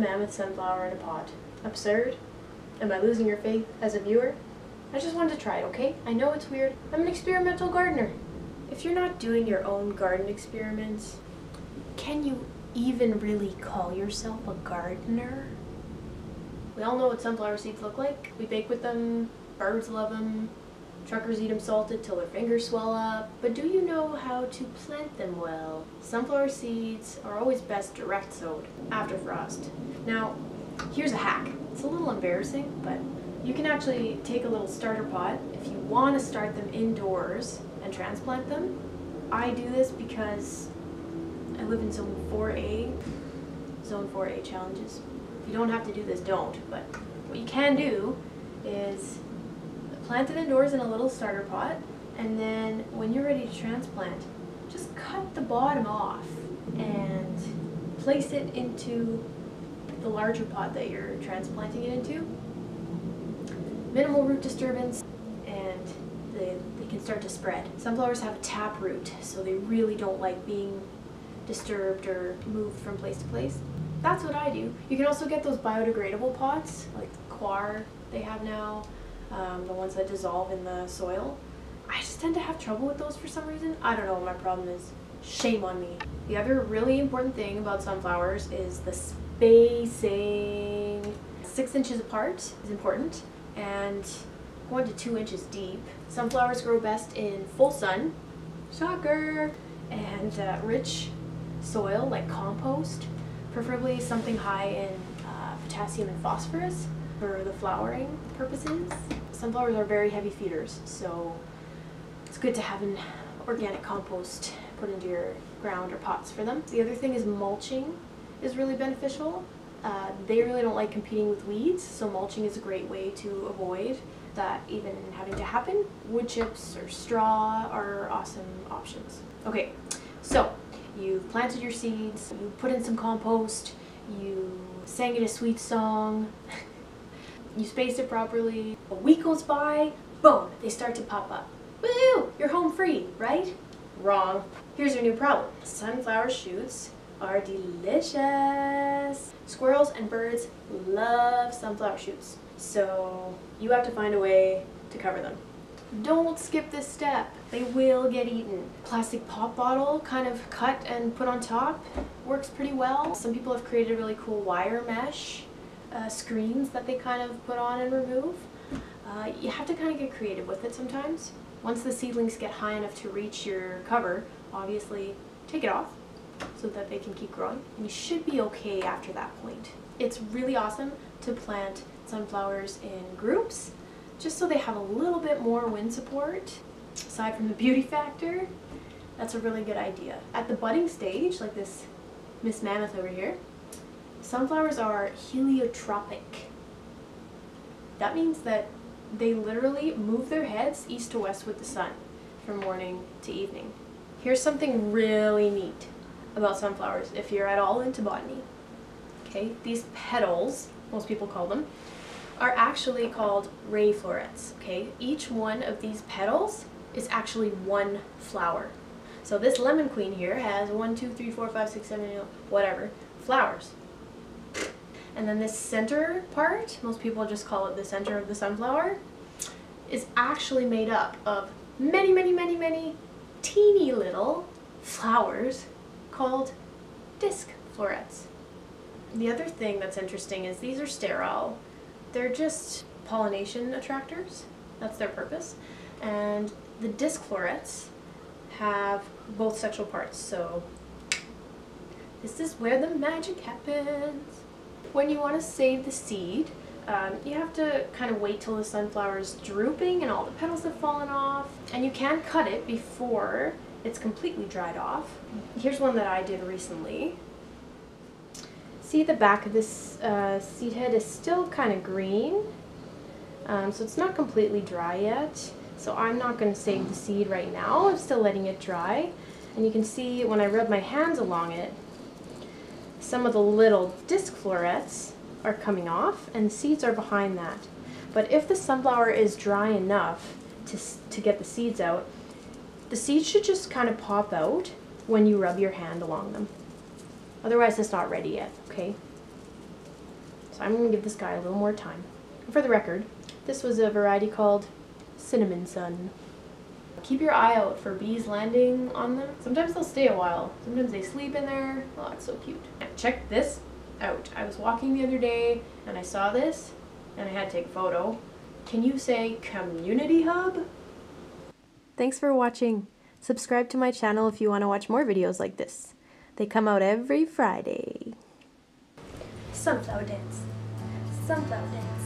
mammoth sunflower in a pot? Absurd? Am I losing your faith as a viewer? I just wanted to try it, okay? I know it's weird. I'm an experimental gardener. If you're not doing your own garden experiments, can you even really call yourself a gardener? We all know what sunflower seeds look like. We bake with them, birds love them, truckers eat them salted till their fingers swell up. But do you know how to plant them well? Sunflower seeds are always best direct sowed after frost. Now, here's a hack. It's a little embarrassing, but you can actually take a little starter pot if you want to start them indoors and transplant them. I do this because I live in zone 4A, zone 4A challenges. If you don't have to do this, don't. But what you can do is plant it indoors in a little starter pot, and then when you're ready to transplant, just cut the bottom off and place it into the larger pot that you're transplanting it into. Minimal root disturbance, and they, they can start to spread. Sunflowers have a tap root, so they really don't like being disturbed or moved from place to place. That's what I do. You can also get those biodegradable pots, like Coir they have now, um, the ones that dissolve in the soil. I just tend to have trouble with those for some reason. I don't know what my problem is. Shame on me. The other really important thing about sunflowers is the spacing. Six inches apart is important and one to two inches deep. Sunflowers grow best in full sun, shocker, and uh, rich soil like compost, preferably something high in uh, potassium and phosphorus for the flowering purposes. Sunflowers are very heavy feeders, so it's good to have an organic compost put into your ground or pots for them. The other thing is mulching is really beneficial. Uh, they really don't like competing with weeds, so mulching is a great way to avoid that even having to happen. Wood chips or straw are awesome options. Okay, so you've planted your seeds, you put in some compost, you sang it a sweet song, you spaced it properly. A week goes by, boom, they start to pop up. Woo! You're home free, right? Wrong. Here's your new problem. Sunflower shoots are delicious. Squirrels and birds love sunflower shoots, so you have to find a way to cover them. Don't skip this step. They will get eaten. Plastic pop bottle kind of cut and put on top works pretty well. Some people have created really cool wire mesh uh, screens that they kind of put on and remove. Uh, you have to kind of get creative with it sometimes. Once the seedlings get high enough to reach your cover, obviously take it off so that they can keep growing. And you should be okay after that point. It's really awesome to plant sunflowers in groups just so they have a little bit more wind support. Aside from the beauty factor, that's a really good idea. At the budding stage, like this Miss Mammoth over here, sunflowers are heliotropic. That means that they literally move their heads east to west with the sun from morning to evening. Here's something really neat about sunflowers if you're at all into botany. Okay, these petals, most people call them, are actually called ray florets. Okay, each one of these petals is actually one flower. So this lemon queen here has one, two, three, four, five, six, seven, eight, whatever, flowers. And then this center part, most people just call it the center of the sunflower, is actually made up of many, many, many, many teeny little flowers called disc florets. The other thing that's interesting is these are sterile. They're just pollination attractors. That's their purpose. And the disc florets have both sexual parts, so this is where the magic happens. When you want to save the seed, um, you have to kind of wait till the sunflower is drooping and all the petals have fallen off. And you can cut it before it's completely dried off. Here's one that I did recently. See the back of this uh, seed head is still kind of green. Um, so it's not completely dry yet. So I'm not going to save the seed right now. I'm still letting it dry. And you can see when I rub my hands along it, some of the little disc florets are coming off and the seeds are behind that. But if the sunflower is dry enough to, to get the seeds out, the seeds should just kind of pop out when you rub your hand along them. Otherwise it's not ready yet, okay? So I'm going to give this guy a little more time. For the record, this was a variety called Cinnamon Sun. Keep your eye out for bees landing on them. Sometimes they'll stay a while. Sometimes they sleep in there. Oh, it's so cute. Check this out. I was walking the other day and I saw this and I had to take a photo. Can you say community hub? Thanks for watching. Subscribe to my channel if you want to watch more videos like this. They come out every Friday. Sunflower dance. Sunflower dance.